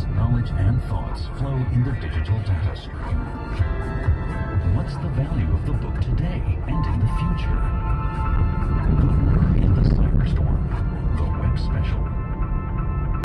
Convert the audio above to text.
ideas, knowledge, and thoughts flow in the digital data stream. What's the value of the book?